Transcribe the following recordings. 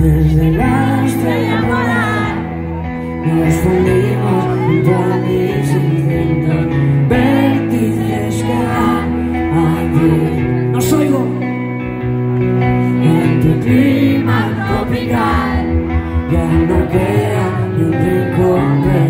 Desde la estrella polar nos fundimos junto a mis intentos vértices que van a ¡Nos oigo! En tu clima tropical ya no queda ni un rincón de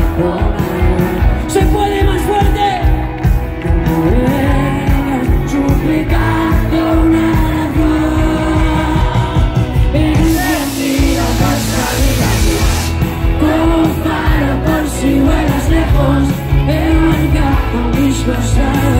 留下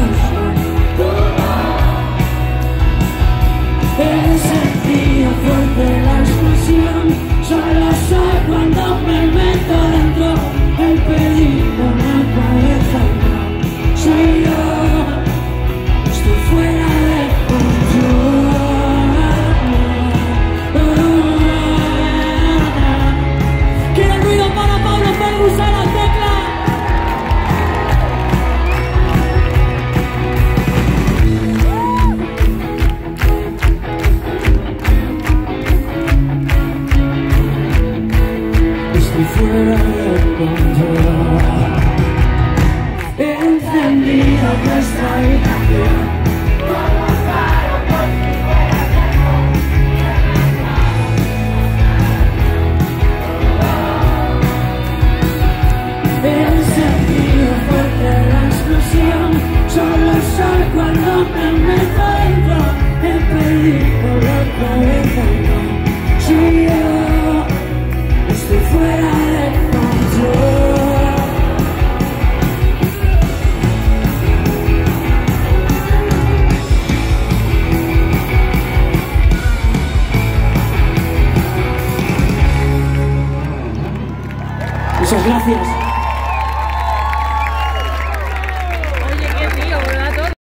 Muchas gracias.